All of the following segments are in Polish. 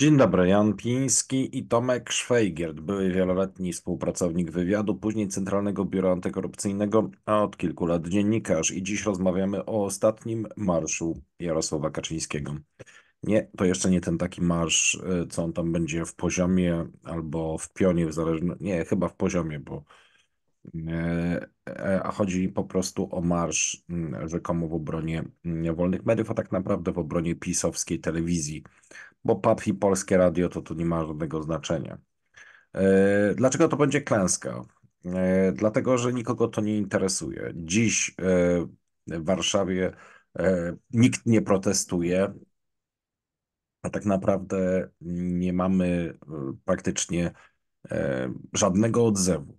Dzień dobry, Jan Piński i Tomek Szwajgiert, były wieloletni współpracownik wywiadu, później Centralnego Biura Antykorupcyjnego, a od kilku lat dziennikarz. I dziś rozmawiamy o ostatnim marszu Jarosława Kaczyńskiego. Nie, to jeszcze nie ten taki marsz, y, co on tam będzie w poziomie albo w pionie, w zależności. Nie, chyba w poziomie, bo. e, e, A chodzi po prostu o marsz rzekomo w obronie wolnych mediów, a tak naprawdę w obronie pisowskiej telewizji bo PAP i Polskie Radio to tu nie ma żadnego znaczenia. E, Dlaczego to będzie klęska? E, Dlatego, że nikogo to nie interesuje. Dziś e, w Warszawie nikt nie protestuje, a tak naprawdę nie mamy praktycznie żadnego odzewu.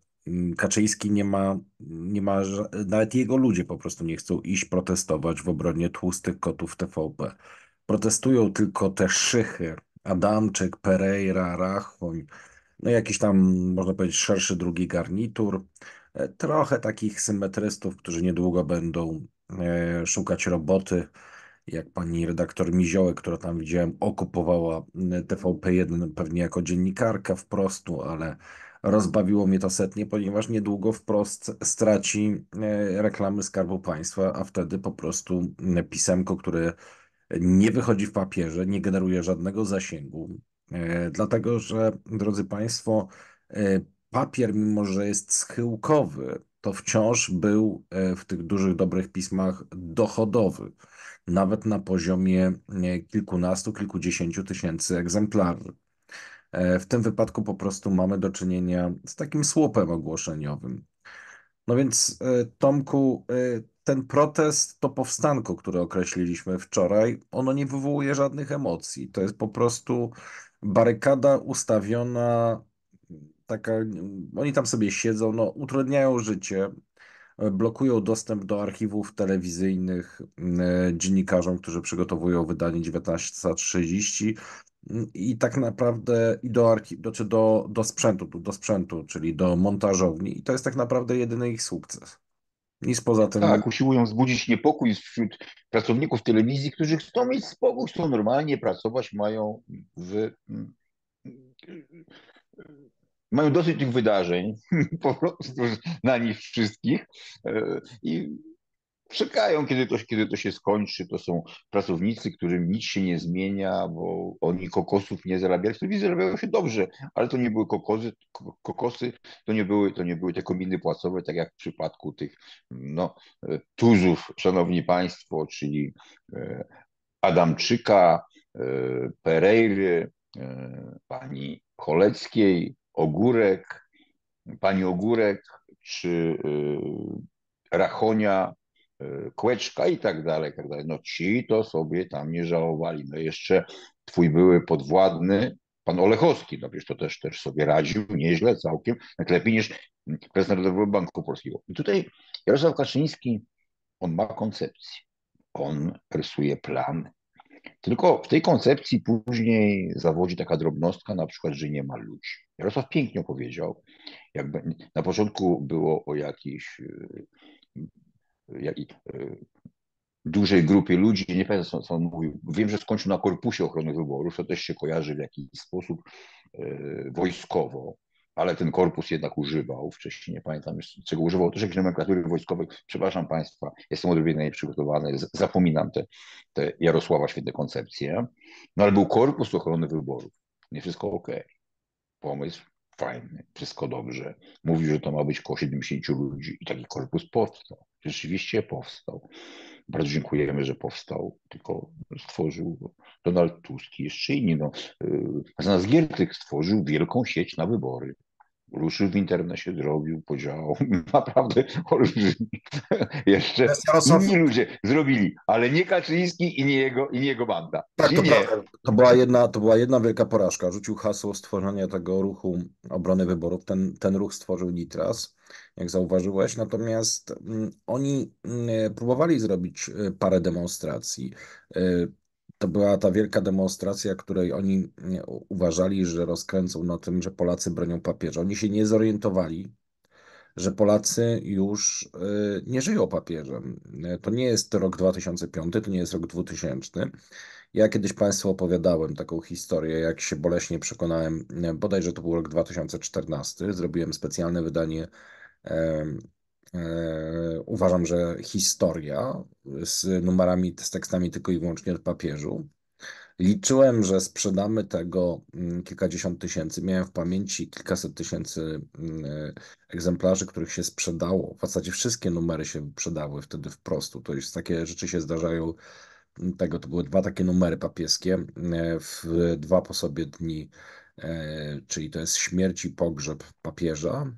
Kaczyński nie ma, nie ma, nawet jego ludzie po prostu nie chcą iść protestować w obronie tłustych kotów TVP. Protestują tylko te szychy, Adamczyk, Pereira, Rachoń, no jakiś tam, można powiedzieć, szerszy drugi garnitur. E, Trochę takich symetrystów, którzy niedługo będą e, szukać roboty, jak pani redaktor Miziołek, która tam widziałem, okupowała e, TVP1 pewnie jako dziennikarka wprost, ale rozbawiło mnie to setnie, ponieważ niedługo wprost straci reklamy Skarbu Państwa, a wtedy po prostu pisemko, które nie wychodzi w papierze, nie generuje żadnego zasięgu, e, dlatego że, drodzy Państwo, e, papier, mimo że jest schyłkowy, to wciąż był e, w tych dużych, dobrych pismach dochodowy, nawet na poziomie kilkunastu, kilkudziesięciu tysięcy egzemplarzy. W tym wypadku po prostu mamy do czynienia z takim słupem ogłoszeniowym. No więc, e, Tomku, e, ten protest, to powstanko, które określiliśmy wczoraj, ono nie wywołuje żadnych emocji. To jest po prostu barykada ustawiona, taka, oni tam sobie siedzą, no, utrudniają życie, blokują dostęp do archiwów telewizyjnych e, dziennikarzom, którzy przygotowują wydanie 1930 i tak naprawdę i do, do, do, do sprzętu, do sprzętu, czyli do montażowni. I to jest tak naprawdę jedyny ich sukces. Nic poza tym, Tak, usiłują wzbudzić niepokój wśród pracowników telewizji, którzy chcą mieć spokój, chcą normalnie pracować, mają w, mają dosyć tych wydarzeń, po prostu na nich wszystkich e, i czekają, kiedy to, kiedy to się skończy. To są pracownicy, którym nic się nie zmienia, bo oni kokosów nie zarabiali. W telewizji zarabiało się dobrze, ale to nie były kokosy, ko- kokosy to, nie były, to nie były te kominy płacowe, tak jak w przypadku tych no, e, tuzów, szanowni państwo, czyli e, Adamczyka, e, Pereiry, pani Choleckiej, Ogórek, pani Ogórek, czy Rachonia, Kłeczka i tak dalej, i tak dalej. No ci to sobie tam nie żałowali. No jeszcze twój były podwładny, pan Olechowski, no wiesz, to też, też sobie radził nieźle, całkiem, lepiej niż prezes Narodowego Banku Polskiego. I tutaj Jarosław Kaczyński, on ma koncepcję, on rysuje plan, tylko w tej koncepcji później zawodzi taka drobnostka, na przykład, że nie ma ludzi. Jarosław pięknie powiedział, jakby na początku było o jakiejś y, jak, y, dużej grupie ludzi, nie pamiętam co, on mówił, wiem, że skończył na korpusie ochrony wyborów, to też się kojarzy w jakiś sposób y, wojskowo, ale ten korpus jednak używał, wcześniej nie pamiętam czego używał, też jakiejś nomenklatury wojskowej, przepraszam Państwa, jestem odrobinę nieprzygotowany, zapominam te, te Jarosława świetne koncepcje, no ale był korpus ochrony wyborów, nie wszystko ok, pomysł fajny, wszystko dobrze, mówił, że to ma być około 70 ludzi i taki korpus powstał, rzeczywiście powstał, bardzo dziękujemy, że powstał, tylko stworzył Donald Tusk i jeszcze inni, no, yy, zamiast Giertych stworzył wielką sieć na wybory, ruszył w internecie, zrobił podział, naprawdę olbrzymi. Jeszcze inni ludzie zrobili, ale nie Kaczyński i nie jego, i nie jego banda. tak, to nie. prawda. To była jedna, to była jedna wielka porażka. Rzucił hasło stworzenia tego ruchu obrony wyborów. Ten, ten ruch stworzył Nitras, jak zauważyłeś. Natomiast mm, oni mm, próbowali zrobić y, parę demonstracji. To była ta wielka demonstracja, której oni uważali, że rozkręcą na tym, że Polacy bronią papieża. Oni się nie zorientowali, że Polacy już y, nie żyją papieżem. To nie jest rok 2005, to nie jest rok 2000. Ja kiedyś Państwu opowiadałem taką historię, jak się boleśnie przekonałem, bodajże to był rok 2014, zrobiłem specjalne wydanie, uważam, że historia z numerami, z tekstami tylko i wyłącznie od papieżu. Liczyłem, że sprzedamy tego mm, kilkadziesiąt tysięcy. Miałem w pamięci kilkaset tysięcy mm, egzemplarzy, których się sprzedało. W zasadzie wszystkie numery się sprzedały wtedy wprost. To jest takie rzeczy się zdarzają. Tego to były dwa takie numery papieskie e, w dwa po sobie dni, e, czyli to jest śmierć i pogrzeb papieża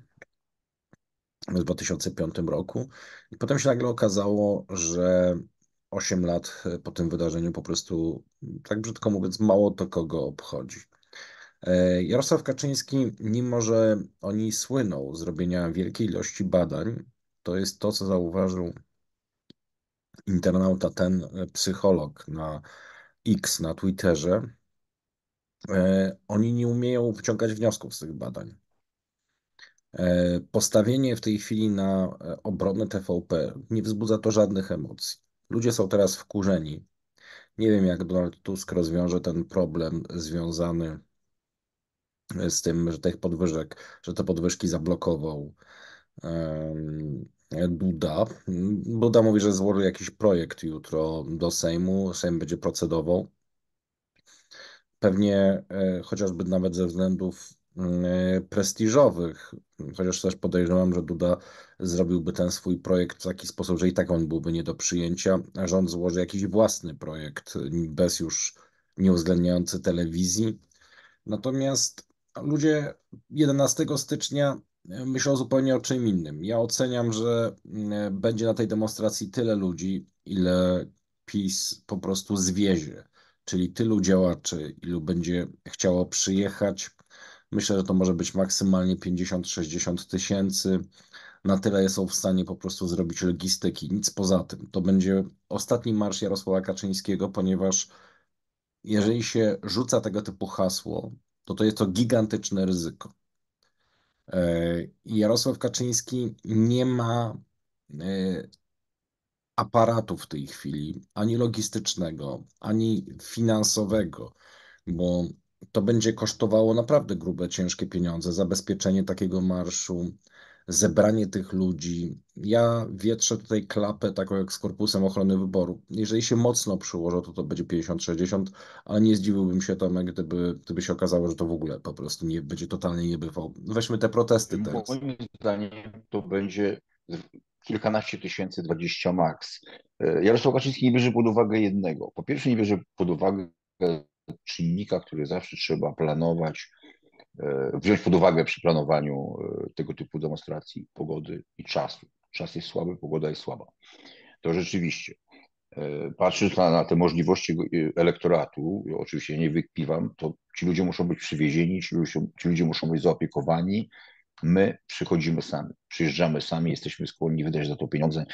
w 2005 roku. I potem się nagle okazało, że 8 lat po tym wydarzeniu po prostu, tak brzydko mówiąc, mało to kogo obchodzi. E, Jarosław Kaczyński, mimo że oni słyną z robienia wielkiej ilości badań, to jest to, co zauważył internauta, ten psycholog na X, na Twitterze. E, oni nie umieją wyciągać wniosków z tych badań. E, postawienie w tej chwili na obronę TVP nie wzbudza to żadnych emocji. Ludzie są teraz wkurzeni. Nie wiem, jak Donald Tusk rozwiąże ten problem związany z tym, że tych podwyżek, że te podwyżki zablokował Duda. Duda mówi, że złoży jakiś projekt jutro do Sejmu. Sejm będzie procedował. Pewnie e, chociażby nawet ze względów E, prestiżowych, chociaż też podejrzewam, że Duda zrobiłby ten swój projekt w taki sposób, że i tak on byłby nie do przyjęcia, a rząd złoży jakiś własny projekt, bez już nieuwzględniający telewizji. Natomiast ludzie 11 stycznia myślą zupełnie o czym innym. Ja oceniam, że e, będzie na tej demonstracji tyle ludzi, ile PiS po prostu zwiezie, czyli tylu działaczy, ilu będzie chciało przyjechać Myślę, że to może być maksymalnie 50-60 tysięcy. Na tyle są w stanie po prostu zrobić logistyki. Nic poza tym. To będzie ostatni marsz Jarosława Kaczyńskiego, ponieważ jeżeli się rzuca tego typu hasło, to to jest to gigantyczne ryzyko. E, Jarosław Kaczyński nie ma e, aparatu w tej chwili, ani logistycznego, ani finansowego, bo to będzie kosztowało naprawdę grube, ciężkie pieniądze, zabezpieczenie takiego marszu, zebranie tych ludzi. Ja wietrzę tutaj klapę taką jak z Korpusem Ochrony Wyboru. Jeżeli się mocno przyłożą, to to będzie 50-60, ale nie zdziwiłbym się Tomek, gdyby, gdyby się okazało, że to w ogóle po prostu nie będzie totalnie niebywał. Weźmy te protesty teraz. Moim zdaniem to będzie kilkanaście tysięcy, dwadzieścia maks. E, Jarosław Kaczyński nie bierze pod uwagę jednego. Po pierwsze nie bierze pod uwagę czynnika, który zawsze trzeba planować, e, wziąć pod uwagę przy planowaniu e, tego typu demonstracji pogody i czasu. Czas jest słaby, pogoda jest słaba. To rzeczywiście. E, patrząc na, na te możliwości elektoratu, oczywiście nie wykpiwam, to ci ludzie muszą być przywiezieni, ci ludzie, ci ludzie muszą być zaopiekowani, my przychodzimy sami, przyjeżdżamy sami, jesteśmy skłonni wydać za to pieniądze,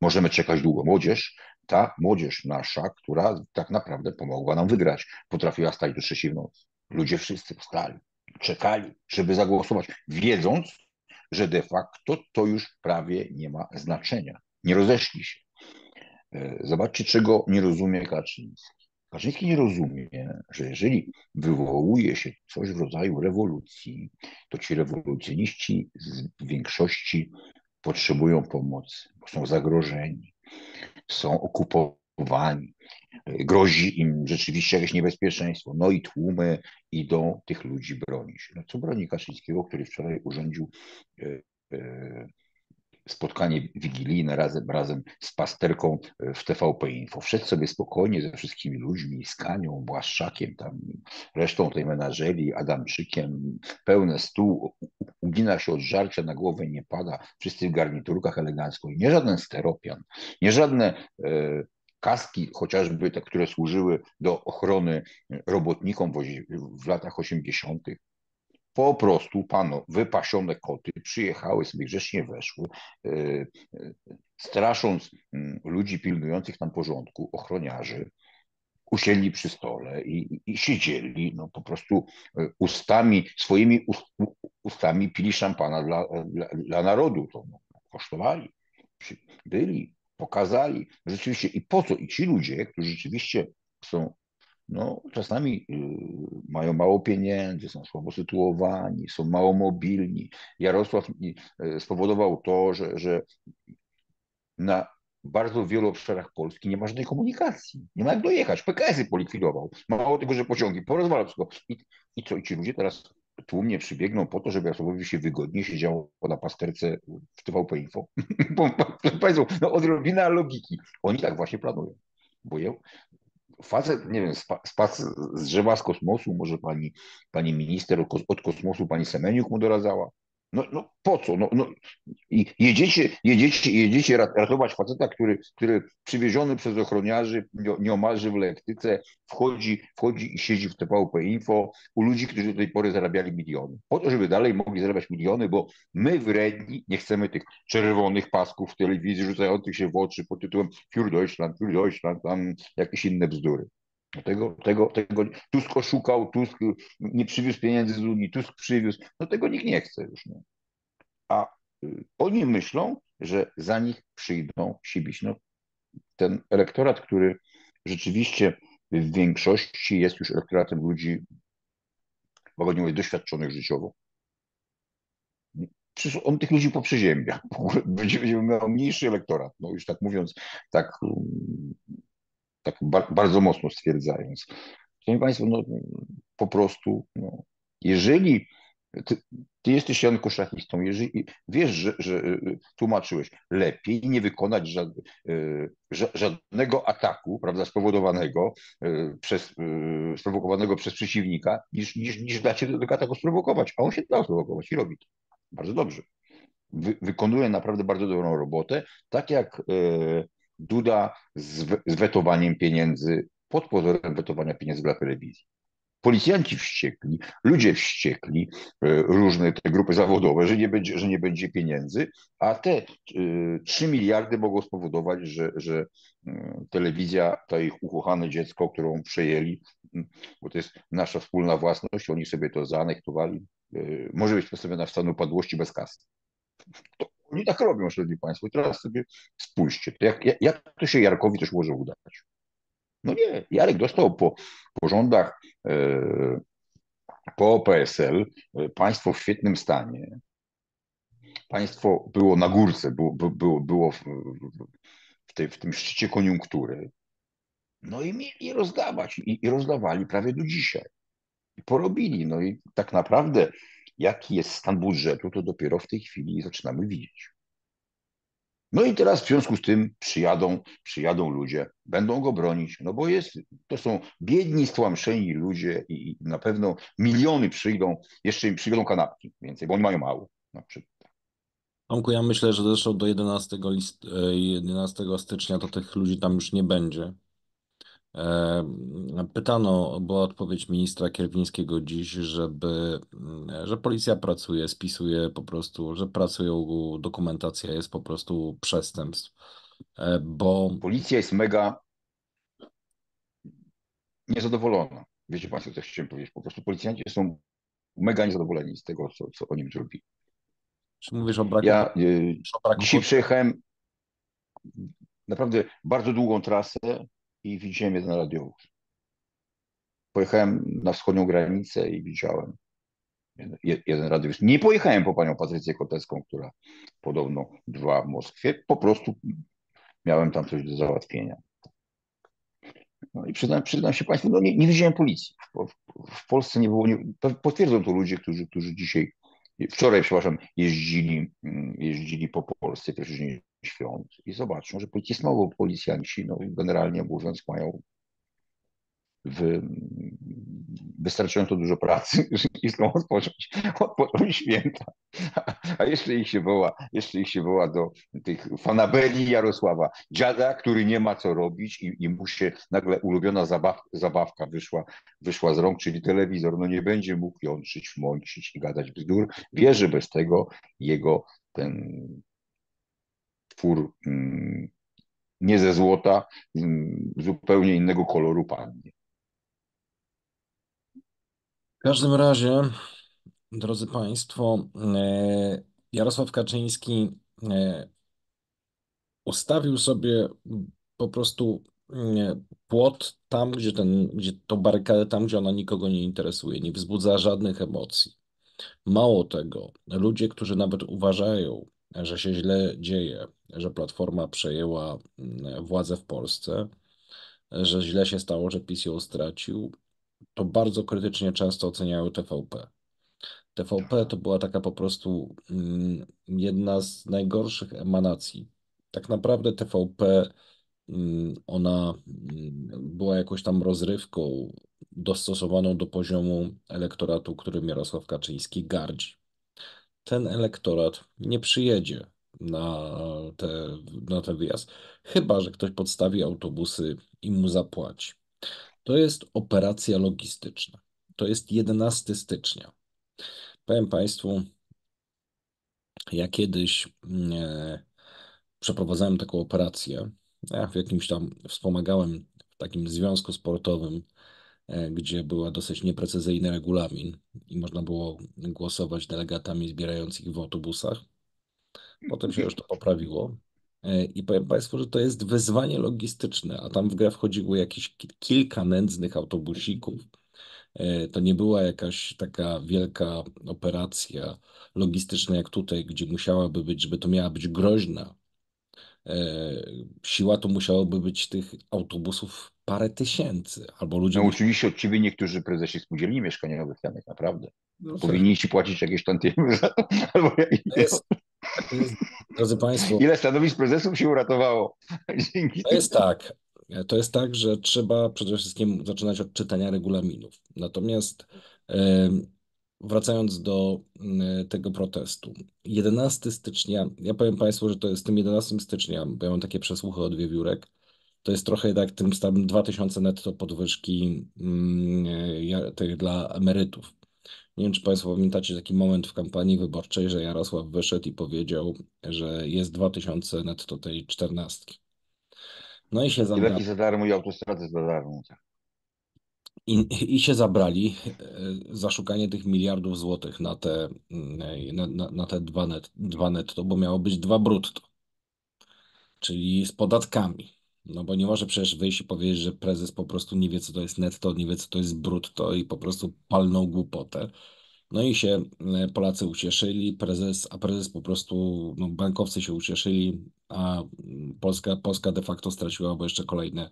możemy czekać długo. Młodzież, ta młodzież nasza, która tak naprawdę pomogła nam wygrać, potrafiła stać do nocy. Ludzie wszyscy wstali, czekali, żeby zagłosować, wiedząc, że de facto to już prawie nie ma znaczenia. Nie rozeszli się. E, zobaczcie, czego nie rozumie Kaczyński. Kaczyński nie rozumie, że jeżeli wywołuje się coś w rodzaju rewolucji, to ci rewolucjoniści w większości potrzebują pomocy, są zagrożeni, są okupowani, grozi im rzeczywiście jakieś niebezpieczeństwo. No i tłumy idą tych ludzi bronić. No co broni Kaczyńskiego, który wczoraj urządził e, e, spotkanie wigilijne razem, razem z pasterką e, w TVP Info. Wszedł sobie spokojnie ze wszystkimi ludźmi, z Kanią, Błaszczakiem, tam resztą tej menażerii, Adamczykiem, pełne stół, ugina się od żarcia, na głowę nie pada, wszyscy w garniturkach elegancko. Nie żaden steropian, nie żadne e, kaski, chociażby te, które służyły do ochrony robotnikom w, w latach 80., po prostu pano, wypasione koty przyjechały sobie grzecznie weszły, e, e, strasząc mm, ludzi pilnujących tam porządku, ochroniarzy, usiedli przy stole i, i siedzieli, no po prostu e, ustami, swoimi ustami pili szampana dla, dla, dla narodu, to no, kosztowali, byli, pokazali, rzeczywiście i po co, i ci ludzie, którzy rzeczywiście są no, czasami y, mają mało pieniędzy, są słabo sytuowani, są mało mobilni. Jarosław y, spowodował to, że, że na bardzo wielu obszarach Polski nie ma żadnej komunikacji. Nie ma jak dojechać. PKS-y polikwidował. Mało tego, że pociągi porozwalał wszystko. I, I co? I ci ludzie teraz tłumnie przybiegną po to, żeby Jarosławowi się wygodnie siedziało na pasterce w TVP Info. Państwo, no odrobina logiki. Oni tak właśnie planują. Bo facet, nie wiem, spadł z drzewa z kosmosu, może pani, pani minister od kosmosu, pani Semeniuk mu doradzała. No, no po co? No, no, jedziecie, jedziecie, jedziecie ratować faceta, który, który przywieziony przez ochroniarzy nieomalże w lektyce wchodzi, wchodzi i siedzi w TVP Info u ludzi, którzy do tej pory zarabiali miliony. Po to, żeby dalej mogli zarabiać miliony, bo my wredni nie chcemy tych czerwonych pasków w telewizji rzucających się w oczy pod tytułem Für Deutschland, Deutschland, tam jakieś inne bzdury. Tego, tego, tego Tusk oszukał, Tusk nie przywiózł pieniędzy z Unii, Tusk przywiózł. No tego nikt nie chce już. Nie? A y, oni myślą, że za nich przyjdą się. No, ten elektorat, który rzeczywiście w większości jest już elektoratem ludzi, mogę mówić, doświadczonych życiowo. Przecież on tych ludzi poprzeziębia. Będzie, będzie miał mniejszy elektorat. No już tak mówiąc, tak tak bardzo mocno stwierdzając. Szanowni Państwo, no, po prostu, no, jeżeli ty, ty jesteś Janko szachistą, jeżeli wiesz, że, że y, tłumaczyłeś, lepiej nie wykonać żad, y, żadnego ataku, prawda, spowodowanego y, przez, sprowokowanego przez przeciwnika, niż, niż, niż dać się do tego ataku sprowokować. A on się dał sprowokować i robi to. Bardzo dobrze. Wy, wykonuje naprawdę bardzo dobrą robotę, tak jak Duda z, z wetowaniem pieniędzy, pod pozorem wetowania pieniędzy dla telewizji. Policjanci wściekli, ludzie wściekli, e, różne te grupy zawodowe, że nie będzie, że nie będzie pieniędzy, a te 3 e, miliardy mogą spowodować, że, że e, telewizja, to ich ukochane dziecko, którą przejęli, bo to jest nasza wspólna własność, oni sobie to zaanektowali, może być postawiona w stan upadłości bez kasy. To oni tak robią, szanowni państwo. I teraz sobie spójrzcie, to jak, jak to się Jarkowi też może udać? No nie, Jarek dostał po, po rządach e, po PSL e, państwo w świetnym stanie. Państwo było na górce, było, było, było w, w, tej, w tym szczycie koniunktury. No i mieli rozdawać i, i rozdawali prawie do dzisiaj. I porobili. No i tak naprawdę jaki jest stan budżetu, to dopiero w tej chwili zaczynamy widzieć. No i teraz w związku z tym przyjadą, przyjadą ludzie, będą go bronić, no bo jest, to są biedni, stłamszeni ludzie i na pewno miliony przyjdą, jeszcze im przyjdą kanapki więcej, bo oni mają mało na przykład. Tomku, ja myślę, że zresztą do 11, list, 11 e, stycznia to tych ludzi tam już nie będzie. Pytano, była odpowiedź ministra Kierwińskiego dziś, żeby, że policja pracuje, spisuje po prostu, że pracują, dokumentacja jest po prostu przestępstw. E, bo Policja jest mega niezadowolona. Wiecie Państwo, co chciałem powiedzieć? Po prostu policjanci są mega niezadowoleni z tego, co, co oni zrobili. Czy mówisz o braku? Ja y, dzisiaj przejechałem naprawdę bardzo długą trasę i widziałem jeden radiowóz. Pojechałem na wschodnią granicę i widziałem jeden, radiowóz. Nie pojechałem po panią Patrycję Kotecką, która podobno była w Moskwie. Po prostu miałem tam coś do załatwienia. No i przyznam, przyznam się Państwu, no nie, nie widziałem policji. W, w Polsce nie było, nie, potwierdzą to ludzie, którzy, którzy dzisiaj, wczoraj, przepraszam, jeździli, mm, jeździli po Polsce, dzień świąt i zobaczą, że mało policjanci, no generalnie mówiąc mają w, wystarczająco dużo pracy, i chcą odpocząć, odpocząć święta. A jeszcze ich się woła, jeszcze ich się woła do tych fanabeli Jarosława, dziada, który nie ma co robić i, i mu się nagle ulubiona zabaw, zabawka wyszła, wyszła z rąk, czyli telewizor. No nie będzie mógł jączyć, mącić i gadać bzdur. Wie, że bez tego jego ten twór mm, nie ze złota, mm, zupełnie innego koloru padnie. W każdym razie, drodzy Państwo, e, Jarosław Kaczyński e, ustawił sobie po prostu nie, płot tam, gdzie ten, gdzie to barykadę, tam, gdzie ona nikogo nie interesuje, nie wzbudza żadnych emocji. Mało tego, ludzie, którzy nawet uważają, że się źle dzieje, że Platforma przejęła władzę w Polsce, że źle się stało, że PiS ją stracił, to bardzo krytycznie często oceniają TVP. TVP to była taka po prostu mm, jedna z najgorszych emanacji. Tak naprawdę TVP, mm, ona mm, była jakąś tam rozrywką dostosowaną do poziomu elektoratu, którym Jarosław Kaczyński gardzi. Ten elektorat nie przyjedzie na te, na ten wyjazd, chyba że ktoś podstawi autobusy i mu zapłaci. To jest operacja logistyczna. To jest 11 stycznia. Powiem Państwu, ja kiedyś e, przeprowadzałem taką operację. Ja w jakimś tam wspomagałem w takim związku sportowym, e, gdzie była dosyć nieprecyzyjny regulamin i można było głosować delegatami zbierającymi w autobusach. Potem się już to poprawiło. E, I powiem Państwu, że to jest wyzwanie logistyczne, a tam w grę wchodziło jakieś ki- kilka nędznych autobusików. E, To nie była jakaś taka wielka operacja logistyczna jak tutaj, gdzie musiałaby być, żeby to miała być groźna e, siła, to musiałoby być tych autobusów parę tysięcy, albo ludzie No musieli... uczyli się od ciebie niektórzy prezesi spółdzielni mieszkaniowych, Janek, naprawdę. No, Powinni ci płacić jakieś tantiemy. Albo to jest, to jest, drodzy Państwo, Ile stanowisk prezesów się uratowało dzięki To jest tak. To jest tak, że trzeba przede wszystkim zaczynać od czytania regulaminów. Natomiast wracając do tego protestu. 11 stycznia, ja powiem Państwu, że to jest tym 11 stycznia, bo ja mam takie przesłuchy od wiewiórek, to jest trochę jak tym stałym 2000 netto podwyżki tych dla emerytów. Nie wiem, czy Państwo pamiętacie taki moment w kampanii wyborczej, że Jarosław wyszedł i powiedział, że jest 2000 netto tej czternastki. No i się zabrali. leki za darmo i autostrady za darmo. tak. I, I się zabrali e, za szukanie tych miliardów złotych na te, mm, na, na, na te dwa, net, dwa netto, bo miało być dwa brutto, czyli z podatkami. No bo nie może przecież wyjść i powiedzieć, że prezes po prostu nie wie, co to jest netto, nie wie, co to jest brutto i po prostu palną głupotę. No i się e, Polacy ucieszyli, prezes, a prezes po prostu, no bankowcy się ucieszyli, a mm, Polska, Polska de facto straciła, bo jeszcze kolejne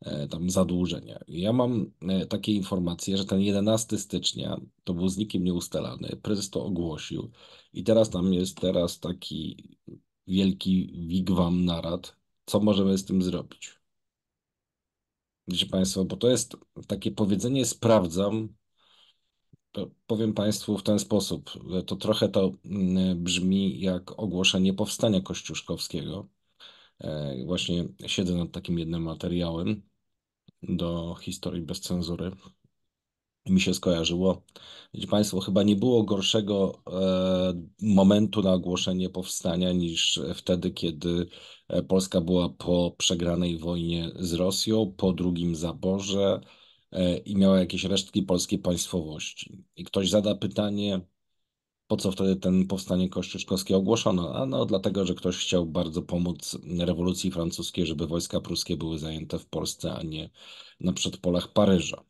e, tam zadłużenia. Ja mam e, takie informacje, że ten 11 stycznia to był z nikim nieustalany. Prezes to ogłosił i teraz tam jest teraz taki wielki wigwam narad. Co możemy z tym zrobić? Wiecie Państwo, bo to jest takie powiedzenie sprawdzam, powiem Państwu w ten sposób. To trochę to mm, brzmi jak ogłoszenie powstania kościuszkowskiego. E, Właśnie siedzę nad takim jednym materiałem do historii bez cenzury. Mi się skojarzyło. Wiecie Państwo, chyba nie było gorszego e, momentu na ogłoszenie powstania niż wtedy, kiedy e, Polska była po przegranej wojnie z Rosją, po drugim zaborze i miała jakieś resztki polskiej państwowości. I ktoś zada pytanie, po co wtedy ten powstanie kościuszkowskie ogłoszono? A no, dlatego, że ktoś chciał bardzo pomóc rewolucji francuskiej, żeby wojska pruskie były zajęte w Polsce, a nie na przedpolach Paryża.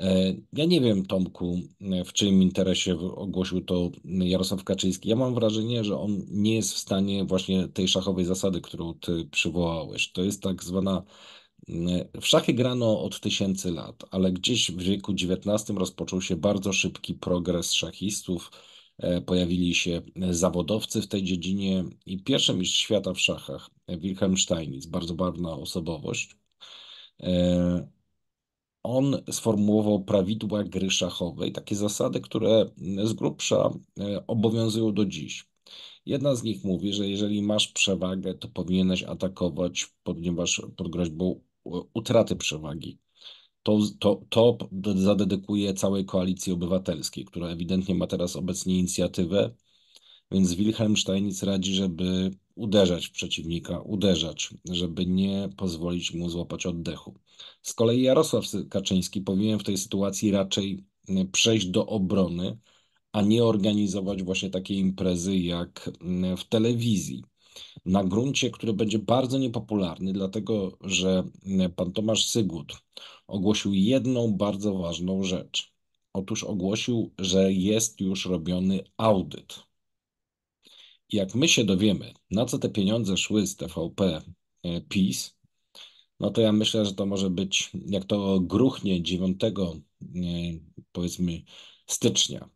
E, Ja nie wiem, Tomku, e, w czyim interesie ogłosił to Jarosław Kaczyński. Ja mam wrażenie, że on nie jest w stanie właśnie tej szachowej zasady, którą ty przywołałeś. To jest tak zwana. E, W szachy grano od tysięcy lat, ale gdzieś w wieku XIX rozpoczął się bardzo szybki progres szachistów. E, Pojawili się zawodowcy w tej dziedzinie i pierwszy mistrz świata w szachach, Wilhelm Steinitz, bardzo barwna osobowość. E, on sformułował prawidła gry szachowej, takie zasady, które z grubsza e, obowiązują do dziś. Jedna z nich mówi, że jeżeli masz przewagę, to powinieneś atakować, ponieważ pod groźbą utraty przewagi. To, to, to zadedykuje całej koalicji obywatelskiej, która ewidentnie ma teraz obecnie inicjatywę, więc Wilhelm Steinitz radzi, żeby uderzać w przeciwnika, uderzać, żeby nie pozwolić mu złapać oddechu. Z kolei Jarosław Kaczyński powinien w tej sytuacji raczej przejść do obrony, a nie organizować właśnie takiej imprezy jak w telewizji. Na gruncie, który będzie bardzo niepopularny, dlatego że pan Tomasz Sygut ogłosił jedną bardzo ważną rzecz. Otóż ogłosił, że jest już robiony audyt. Jak my się dowiemy, na co te pieniądze szły z TVP e, PiS, no to ja myślę, że to może być, jak to gruchnie 9 e, powiedzmy stycznia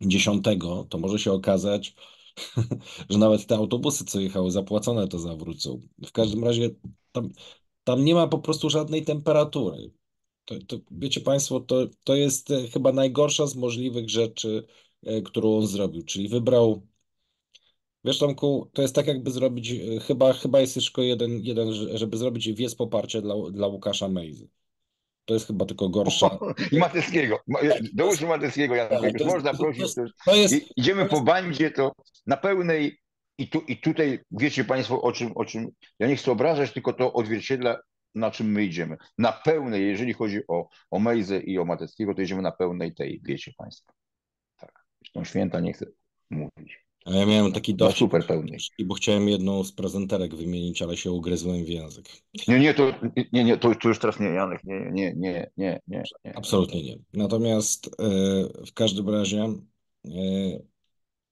10, to może się okazać, że nawet te autobusy, co jechały zapłacone, to zawrócą. W każdym razie tam, tam nie ma po prostu żadnej temperatury. To, to, wiecie Państwo, to, to jest e, chyba najgorsza z możliwych rzeczy, e, którą on zrobił, czyli wybrał. Wiesz, Tomku, to jest tak, jakby zrobić, e, chyba, chyba jest tylko jeden, jeden, żeby zrobić wiec poparcia dla, dla Łukasza Mejzy. To jest chyba tylko gorsza. I Mateckiego. Dołóż Mateckiego, ja Tak, jest- można prosić. To, To jest, idziemy po bandzie, to na pełnej. I, tu, I tutaj wiecie Państwo o czym, o czym. Ja nie chcę obrażać, tylko to odzwierciedla, na czym my idziemy. Na pełnej, jeżeli chodzi o, o Mejzę i o Mateckiego, to idziemy na pełnej tej, wiecie Państwo. Tak. Zresztą święta nie chcę mówić. A ja miałem taki No dowcip, super pełnej. bo chciałem jedną z prezenterek wymienić, ale się ugryzłem w język. Nie, nie, to, nie, nie, to, to już teraz nie, Janek, nie, nie, nie, nie, nie. nie. Absolutnie nie. Natomiast e, w każdym razie e,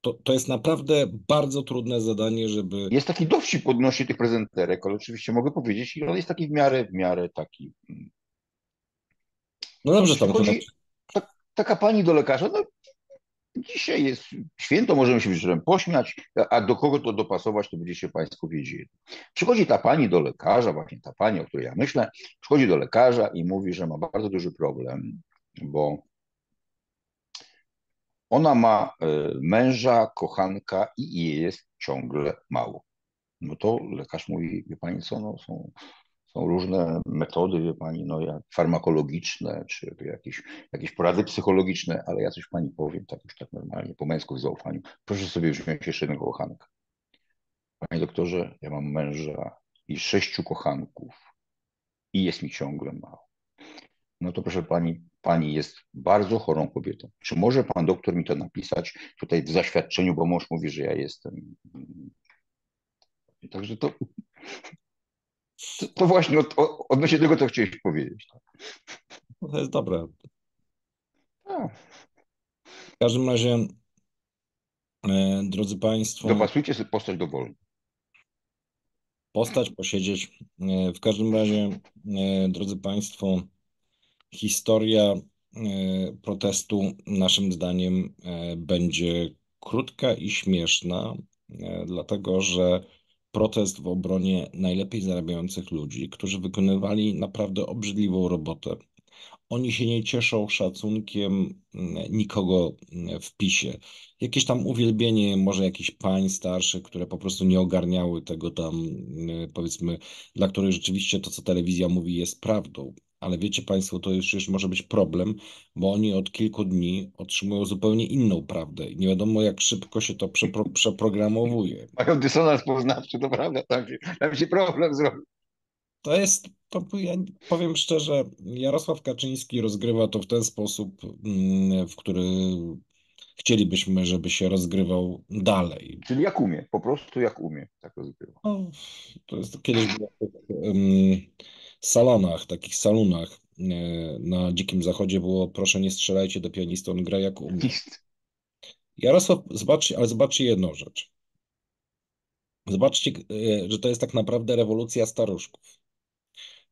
to, to jest naprawdę bardzo trudne zadanie, żeby. Jest taki dowcip odnośnie tych prezenterek, ale oczywiście mogę powiedzieć, i on jest taki w miarę, w miarę taki. mm, No dobrze, tam Przychodzi tak, taka pani do lekarza, no dzisiaj jest święto, możemy się wieczorem pośmiać, a- do kogo to dopasować, to będziecie Państwo wiedzieli. Przychodzi ta pani do lekarza, właśnie ta pani, o której ja myślę, przychodzi do lekarza i mówi, że ma bardzo duży problem, bo ona ma e, męża, kochanka i jej jest ciągle mało. No to lekarz mówi, wie pani co, no są, są różne metody, wie pani, no jak farmakologiczne, czy jakieś, jakieś porady psychologiczne, ale ja coś pani powiem, tak już tak normalnie, po męsku w zaufaniu. Proszę sobie wziąć jeszcze jednego kochanka. Panie doktorze, ja mam męża i sześciu kochanków i jest mi ciągle mało. No to proszę pani, pani jest bardzo chorą kobietą. Czy może pan doktor mi to napisać tutaj w zaświadczeniu, bo mąż mówi, że ja jestem. I Także to, to, właśnie od, od, odnośnie tego, co chciałeś powiedzieć. No to jest dobre. A, W każdym razie, e, drodzy Państwo, dopasujcie sobie postać do wolnej. postać, posiedzieć. E, W każdym razie, e, drodzy Państwo, historia e, protestu, naszym zdaniem, e, będzie krótka i śmieszna, e, dlatego że protest w obronie najlepiej zarabiających ludzi, którzy wykonywali naprawdę obrzydliwą robotę. Oni się nie cieszą szacunkiem mm, nikogo mm, w PiSie. Jakieś tam uwielbienie, może jakichś pań starszych, które po prostu nie ogarniały tego tam, mm, powiedzmy, dla których rzeczywiście to, co telewizja mówi, jest prawdą. Ale wiecie Państwo, to już, już może być problem, bo oni od kilku dni otrzymują zupełnie inną prawdę i nie wiadomo, jak szybko się to przepro przeprogramowuje. Mają dysonans poznawczy, to prawda, tam się, tam się problem zrobił. To jest, to ja powiem szczerze, Jarosław Kaczyński rozgrywa to w ten sposób, mm, w który chcielibyśmy, żeby się rozgrywał dalej. Czyli jak umie, po prostu jak umie, tak rozgrywa. No, to jest kiedyś było em, salonach, takich salonach e, na Dzikim Zachodzie było proszę nie strzelajcie do pianisty, on gra jak umie. Jarosław, zobaczcie, ale zobaczcie jedną rzecz. Zobaczcie, e, że to jest tak naprawdę rewolucja staruszków.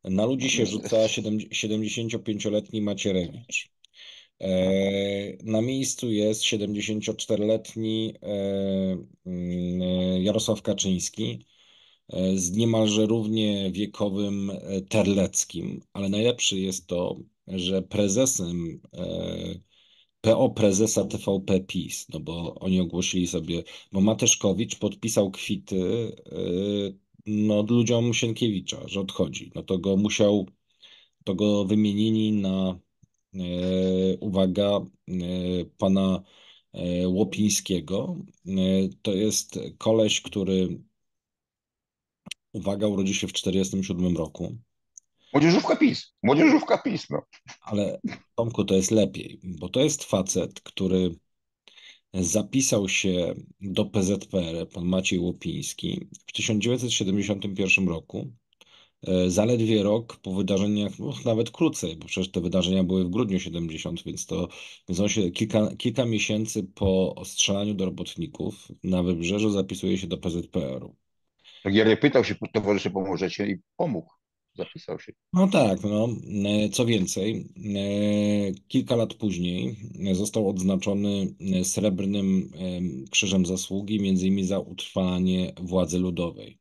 Na ludzi się rzuca 75-letni Macierewicz. E, Na miejscu jest 74-letni e, mm, Jarosław Kaczyński z niemalże równie wiekowym e, Terleckim, ale najlepsze jest to, że prezesem e, PO prezesa TVP PiS, no bo oni ogłosili sobie, bo Mateszkowicz podpisał kwity e, no, ludziom Sienkiewicza, że odchodzi. No to go musiał, to go wymienili na e, uwaga, e, pana e, Łopińskiego. E, To jest koleś, który, uwaga, urodził się w 1947 roku, Młodzieżówka PiS, młodzieżówka PiS, no. ale Tomku to jest lepiej, bo to jest facet, który zapisał się do PZPR, pan Maciej Łopiński, w 1971 roku. E, zaledwie rok po wydarzeniach, no, nawet krócej, bo przecież te wydarzenia były w grudniu 70, więc to więc on się kilka, kilka miesięcy po ostrzelaniu do robotników na wybrzeżu zapisuje się do PZPR-u. Tak Gierek pytał się towarzyszy, pomożecie i pomógł. Zapisał się. No tak, no. E, Co więcej, e, kilka lat później został odznaczony srebrnym e, Krzyżem Zasługi, między innymi za utrwalanie władzy ludowej.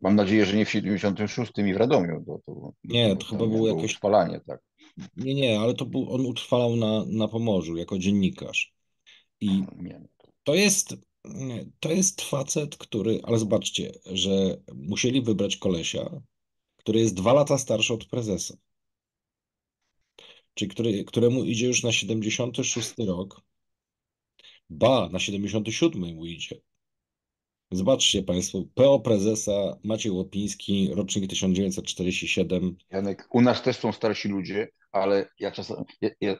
Mam nadzieję, że nie w 76 i w Radomiu. To, to, Nie, to chyba było jakieś- utrwalanie, tak. Nie, nie, ale to był, on utrwalał na, na Pomorzu jako dziennikarz. I Nie. to jest, to jest facet, który, ale zobaczcie, że musieli wybrać kolesia, który jest dwa lata starszy od prezesa. Czyli który, któremu idzie już na 76 rok. Ba, na 77 mu idzie. Zobaczcie Państwo, PO prezesa Maciej Łopiński, rocznik 1947. Janek, u nas też są starsi ludzie, ale ja czasem ja, ja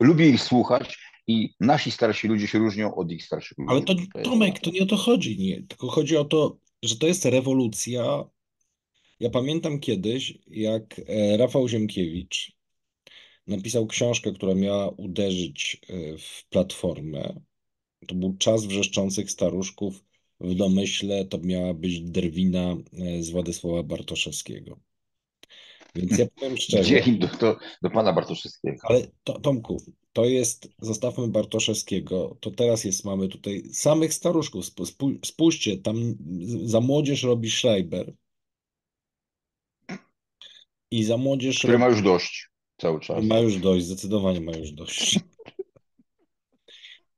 lubię ich słuchać i nasi starsi ludzie się różnią od ich starszych ludzi. Ale to, Tomek, ważne. to nie o to chodzi, nie. Tylko chodzi o to, że to jest rewolucja. Ja pamiętam kiedyś, jak e, Rafał Ziemkiewicz napisał książkę, która miała uderzyć e, w Platformę. To był czas wrzeszczących staruszków. W domyśle to miała być drwina e, z Władysława Bartoszewskiego. Więc ja powiem szczerze, Gdzie im do, do, do pana Bartoszewskiego? ale to, Tomku, to jest, zostawmy Bartoszewskiego, to teraz jest, mamy tutaj samych staruszków. Sp- spój- Spójrzcie, tam za młodzież robi Schreiber i za młodzież Który robi, ma już dość cały czas. ma już dość, zdecydowanie ma już dość.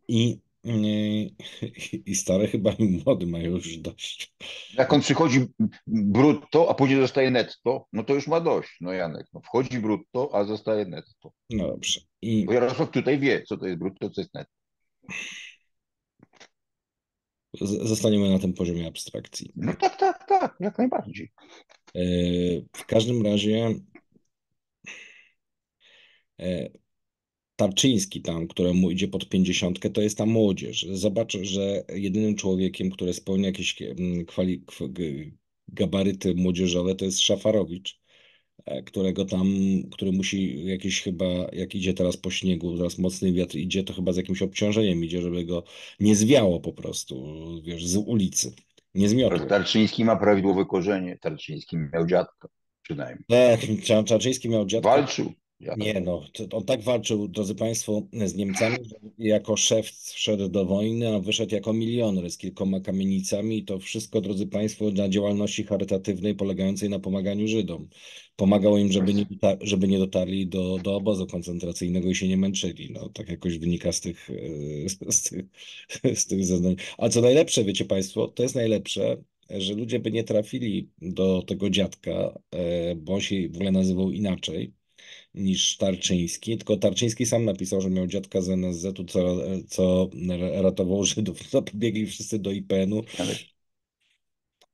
I, i, i stary chyba i młody mają już dość. Jak on przychodzi brutto, a później zostaje netto, no to już ma dość. No Janek, no wchodzi brutto, a zostaje netto. No dobrze. I Bo Jarosław tutaj wie, co to jest brutto, co jest netto. z- zostaniemy na tym poziomie abstrakcji. No tak, tak, tak, jak najbardziej. E, W każdym razie e, Tarczyński tam, któremu idzie pod pięćdziesiątkę, to jest ta młodzież. Zobacz, że jedynym człowiekiem, który spełnia jakieś mm, kwali, gabaryty młodzieżowe, to jest Szafarowicz, którego tam, który musi jakieś chyba, jak idzie teraz po śniegu, teraz mocny wiatr idzie, to chyba z jakimś obciążeniem idzie, żeby go nie zwiało po prostu, wiesz, z ulicy. Nie zmiotło. Tarczyński ma prawidłowe korzenie. Tarczyński miał dziadka, przynajmniej. Tak, Cza- Czarczyński miał dziadka. Walczył. Nie no, on tak walczył, drodzy Państwo, z Niemcami, jako szef wszedł do wojny, a wyszedł jako milioner z kilkoma kamienicami i to wszystko, drodzy Państwo, dla działalności charytatywnej polegającej na pomaganiu Żydom. Pomagał im, żeby nie, żeby nie dotarli do, do obozu koncentracyjnego i się nie męczyli. No, tak jakoś wynika z tych, e, z, z tych, z tych zeznań. A co najlepsze, wiecie Państwo, to jest najlepsze, że ludzie by nie trafili do tego dziadka, e, bo on się w ogóle nazywał inaczej niż Tarczyński, tylko Tarczyński sam napisał, że miał dziadka z NSZ-u, co, co ratował Żydów. No, pobiegli wszyscy do IPN-u,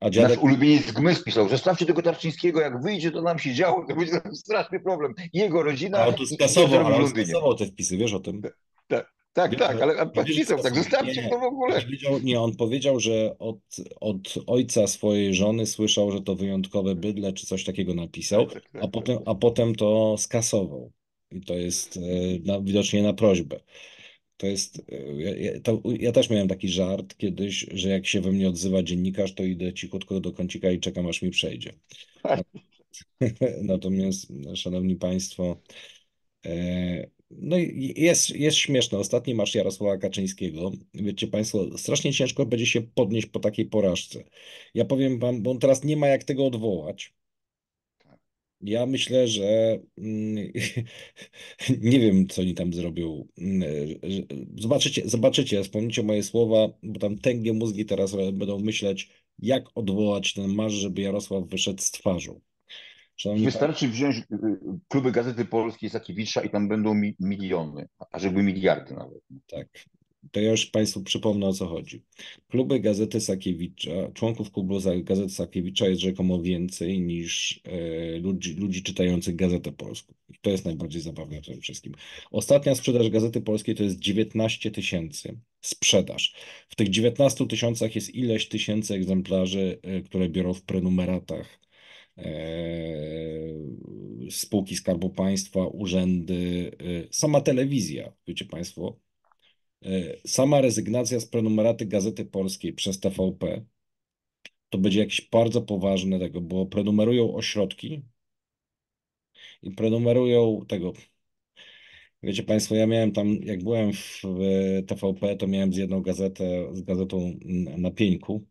a Nasz dziadek... ulubieniec Gmys pisał, zostawcie tego Tarczyńskiego, jak wyjdzie, to nam się działo, to będzie straszny problem. Jego rodzina A on tu skasował, ale skasował te wpisy, wiesz o tym? Tak, Wiesz, tak, że- ale pisał tak, zostawcie to w ogóle. Nie, on powiedział, że od, od ojca swojej żony słyszał, że to wyjątkowe bydle, czy coś takiego napisał, Tak, tak, a tak. potem, a potem to skasował. I to jest e, na, widocznie na prośbę. To jest, e, ja, ja- to, ja też miałem taki żart kiedyś, że jak się we mnie odzywa dziennikarz, to idę cichutko do kącika i czekam, aż mi przejdzie. Natomiast, szanowni państwo, e, no i jest, jest śmieszne. Ostatni marsz Jarosława Kaczyńskiego. Wiecie państwo, strasznie ciężko będzie się podnieść po takiej porażce. Ja powiem wam, bo on teraz nie ma jak tego odwołać. Ja myślę, że mm, nie wiem, co oni tam zrobią. Mm, Zobaczycie, zobaczycie, wspomnicie moje słowa, bo tam tęgie mózgi teraz będą myśleć, jak odwołać ten marsz, żeby Jarosław wyszedł z twarzą. Szanowni Wystarczy wziąć y, y, kluby Gazety Polskiej Sakiewicza i tam będą mi, miliony, a żeby miliardy nawet. Tak. to ja już Państwu przypomnę o co chodzi. Kluby Gazety Sakiewicza, członków klubu Gazety Sakiewicza jest rzekomo więcej niż e, ludzi, ludzi czytających Gazetę Polską. To jest najbardziej zabawne w tym wszystkim. Ostatnia sprzedaż Gazety Polskiej to jest 19 tysięcy. Sprzedaż. W tych 19 tysiącach jest ileś tysięcy egzemplarzy, e, które biorą w prenumeratach spółki Skarbu Państwa, urzędy, sama telewizja, wiecie Państwo, E, sama rezygnacja z prenumeraty Gazety Polskiej przez TVP to będzie jakieś bardzo poważne tego, bo prenumerują ośrodki i prenumerują tego. Wiecie Państwo, ja miałem tam, jak byłem w TVP, to miałem z jedną gazetę, z gazetą na Pieńku.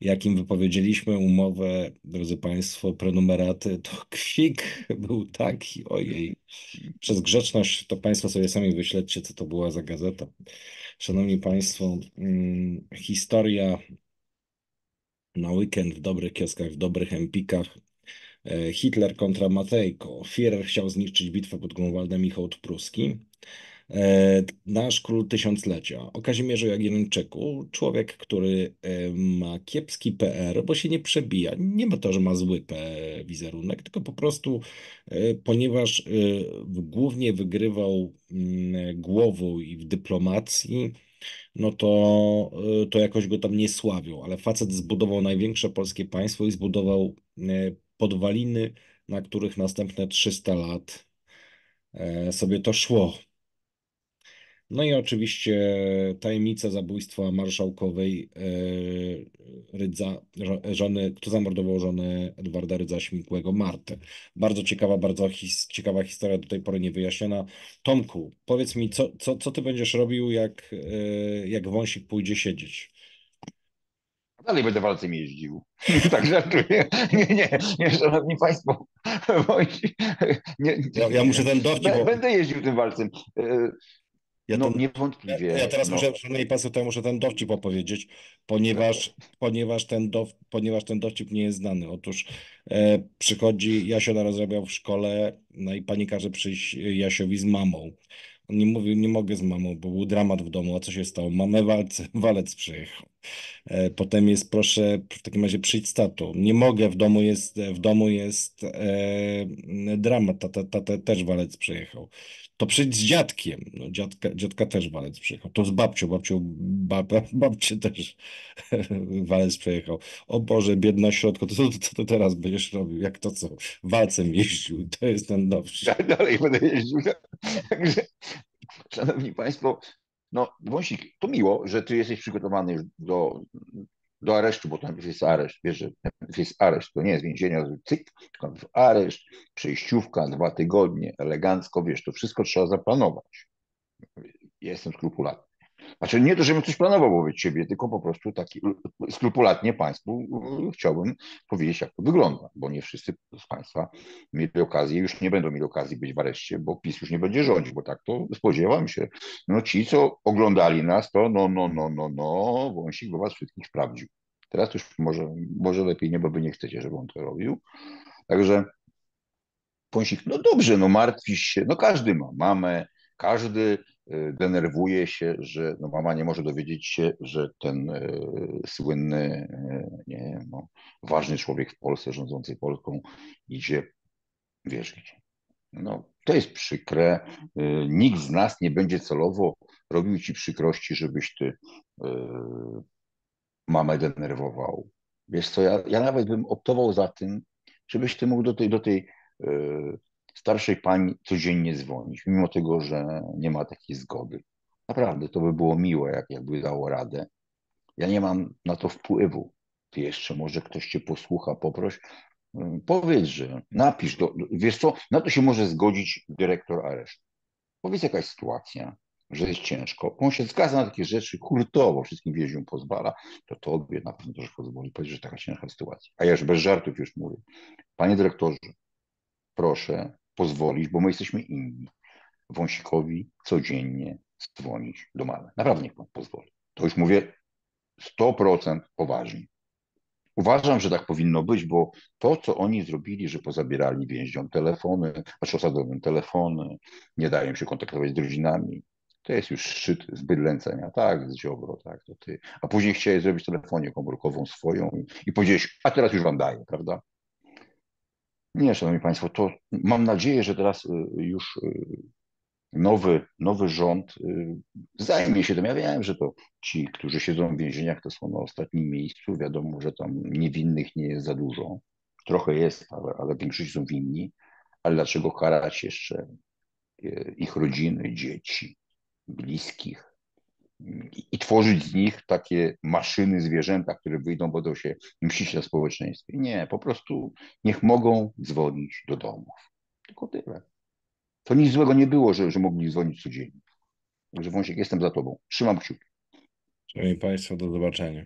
Jakim wypowiedzieliśmy umowę, drodzy Państwo, prenumeraty, to kwik był taki, ojej. Przez grzeczność to Państwo sobie sami wyśledźcie, co to była za gazeta. Szanowni Państwo, hmm, historia na weekend w dobrych kioskach, w dobrych empikach. E, Hitler kontra Matejko. Führer chciał zniszczyć bitwę pod Grunwaldem i hołd pruski. E, nasz król tysiąclecia o Kazimierzu Jagiellończyku, człowiek, który e, ma kiepski PR, bo się nie przebija. Nie ma to, że ma zły wizerunek, tylko po prostu, e, ponieważ głównie wygrywał mm, głową i w dyplomacji, no to, to jakoś go tam nie sławią, ale facet zbudował największe polskie państwo i zbudował podwaliny, na których następne 300 lat sobie to szło. No i oczywiście tajemnica zabójstwa marszałkowej e, Rydza, żony, kto zamordował żonę Edwarda Rydza Śmigłego, Martę. Bardzo ciekawa, bardzo his, ciekawa historia, do tej pory niewyjaśniona. Tomku, powiedz mi, co, co, co ty będziesz robił, jak, e, jak wąsik pójdzie siedzieć? Dalej będę walcem jeździł. tak żartuję. Nie, nie, nie, szanowni państwo. Nie, ja, ja muszę ten dowcip... Będę jeździł tym walcem. Ja no ten, niewątpliwie. Ja, ja teraz no. muszę, szanowni Państwo, to muszę ten dowcip opowiedzieć, ponieważ, ponieważ, ten, do, ponieważ ten dowcip nie jest znany. Otóż e, przychodzi, Jasio rozrabiał w szkole, no i pani każe przyjść Jasiowi z mamą. On nie mówił, nie mogę z mamą, bo był dramat w domu. A co się stało? Mamę walce, walec przyjechał. E, potem jest, proszę, w takim razie przyjdź z tatą. Nie mogę, w domu jest, w domu jest e, dramat, tata, tata też walec przyjechał to przyjdź z dziadkiem. No, dziadka, dziadka też walec przyjechał. To z babcią, babcią baba, babcie też walec przyjechał. O Boże, biedna środko, to co to, teraz będziesz robił? Jak to co? Walcem jeździł. To jest ten nowszy. Tak, dalej będę jeździł. Także, szanowni Państwo, no Wąsik, to miło, że Ty jesteś przygotowany do do aresztu, bo tam jest areszt, wiesz, że jest areszt, to nie jest więzienie, cyk, tylko areszt, przejściówka, dwa tygodnie, elegancko, wiesz, to wszystko trzeba zaplanować. Jestem skrupulatny. Znaczy nie to, żebym coś planował wobec ciebie, tylko po prostu taki skrupulatnie Państwu y, chciałbym powiedzieć, jak to wygląda, bo nie wszyscy z Państwa mieli okazję, już nie będą mieli okazji być w areszcie, bo PiS już nie będzie rządził, bo tak to spodziewam się. No ci, co oglądali nas, to no, no, no, no, no, Wąsik by Was wszystkich sprawdził. Teraz już może, może lepiej nie, bo Wy nie chcecie, żeby on to robił. Także Wąsik, no dobrze, no martwisz się, no każdy ma mamę, każdy denerwuje się, że no mama nie może dowiedzieć się, że ten y, słynny, y, nie, no, ważny człowiek w Polsce, rządzący Polską, idzie, wiesz gdzie. No, to jest przykre. Nikt z nas nie będzie celowo robił ci przykrości, żebyś ty mamę denerwował. Wiesz co, ja, ja nawet bym optował za tym, żebyś ty mógł do tej, do tej starszej pani codziennie dzwonić, mimo tego, że nie ma takiej zgody. Naprawdę, to by było miłe, jak, jakby dało radę. Ja nie mam na to wpływu. Ty jeszcze może ktoś cię posłucha, poproś. Mm, powiedz, że napisz, do, wiesz co, na to się może zgodzić dyrektor aresztu. Powiedz jakaś sytuacja, że jest ciężko. On się zgadza na takie rzeczy hurtowo, wszystkim więźniom pozwala, to tobie na pewno też pozwoli powiedzieć, że taka ciężka sytuacja. A ja już bez żartów już mówię. Panie dyrektorze, proszę pozwolić, bo my jesteśmy inni, Wąsikowi codziennie dzwonić do mamy. Naprawdę niech pan pozwoli. To już mówię 100% poważnie. Uważam, że tak powinno być, bo to, co oni zrobili, że pozabierali więźniom telefony, znaczy osadowym telefony, nie dają się kontaktować z rodzinami, To jest już szczyt z bydlęcenia, tak, z Ziobro, tak, to ty. A później chciałeś zrobić telefonię komórkową swoją i, i a teraz już wam daję, prawda? Nie, szanowni państwo, to mam nadzieję, że teraz y, już y, nowy, nowy rząd y, zajmie się tym. Ja wiem, że to ci, którzy siedzą w więzieniach, to są na ostatnim miejscu. Wiadomo, że tam niewinnych nie jest za dużo. Trochę jest, ale, ale większość są winni. Ale dlaczego karać jeszcze ich rodziny, dzieci, bliskich i, tworzyć z nich takie maszyny, zwierzęta, które wyjdą, będą się mścić na społeczeństwie? Nie, po prostu niech mogą dzwonić do domów. Tylko tyle. To nic złego nie było, że, że mogli dzwonić codziennie. Także Wąsiek, jestem za tobą. Trzymam kciuki. Szanowni Państwo, do zobaczenia.